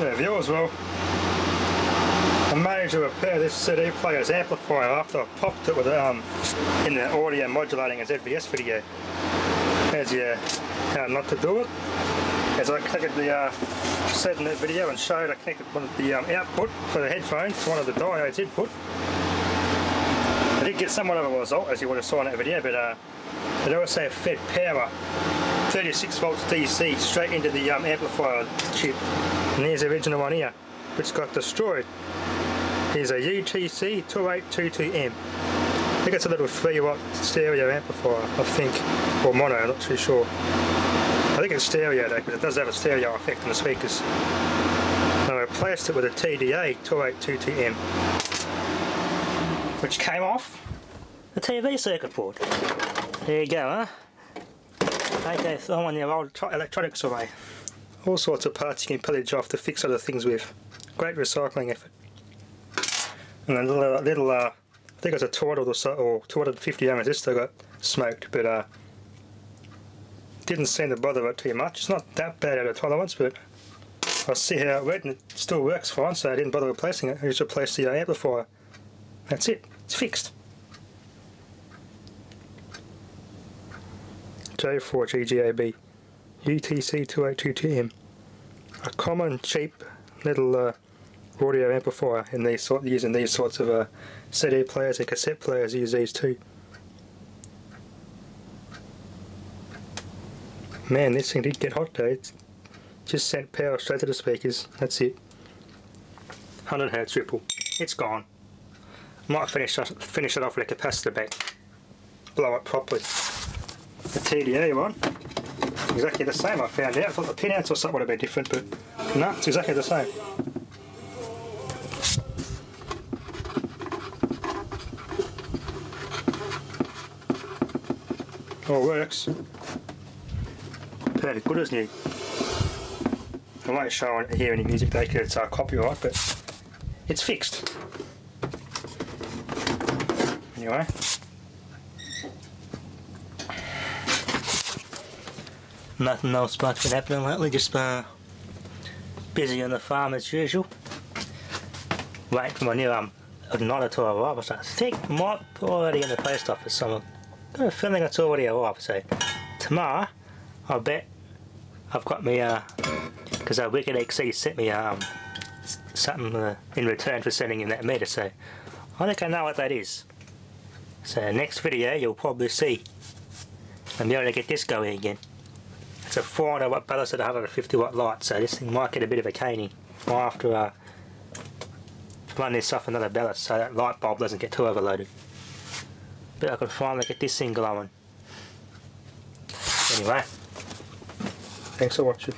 Yeah, viewers, well, I managed to repair this CD player's amplifier after I popped it with um, in the audio modulating as ZVS video. As you how not to do it. As I connected the uh, said in that video and showed I connected one of the um, output for the headphones to one of the diodes input. I did get somewhat of a result as you would have saw in that video, but uh, it also fed power 36 volts DC straight into the um, amplifier chip. And there's the original one here, which got destroyed. Here's a UTC 2822M. I think it's a little 3 watt stereo amplifier, I think, or mono, I'm not too sure. I think it's stereo though, because it does have a stereo effect on the speakers. And I replaced it with a TDA 2822M, which came off the TV circuit board. There you go, huh? Okay, throwing your old electronics away. All sorts of parts you can pillage off to fix other things with. Great recycling effort. And a little, little uh, I think it was a 200 or so, or 250 ohm resistor got smoked, but uh, didn't seem to bother it too much. It's not that bad out of tolerance, but I see how it went and it still works fine, so I didn't bother replacing it. I just replaced the amplifier. That's it. It's fixed. J4GGAB UTC2822M. A common cheap little uh, audio amplifier in these sort using these sorts of uh, CD players and cassette players use these too. Man, this thing did get hot though. It's just sent power straight to the speakers. That's it. 100 hertz ripple. It's gone. Might finish finish it off with a capacitor bank. Blow it properly the TDA one, exactly the same I found out. I thought the pinouts or something would have been different, but no, it's exactly the same. All works. Pretty good, isn't it? I won't show here any music because it's uh, copyright, but it's fixed. Anyway. Nothing else much been happening lately, just uh, busy on the farm as usual. Waiting for my new um, igniter to arrive. I think might be already in the post office, so I've got a feeling it's already arrived. So tomorrow, I bet I've got me, because uh, uh, Wicked XC sent me um, something uh, in return for sending in that meter, so I think I know what that is. So next video you'll probably see. I'm able to get this going again. It's a 400 watt ballast at 150 watt light, so this thing might get a bit of a caning. I'll have to uh, run this off another ballast so that light bulb doesn't get too overloaded. But I could finally get this thing glowing. Anyway, thanks for watching.